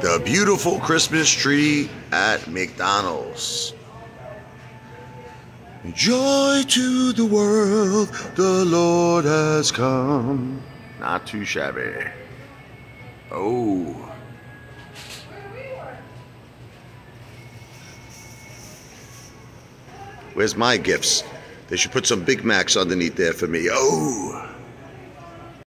The beautiful Christmas tree at McDonald's. Joy to the world, the Lord has come. Not too shabby. Oh. Where's my gifts? They should put some Big Macs underneath there for me. Oh.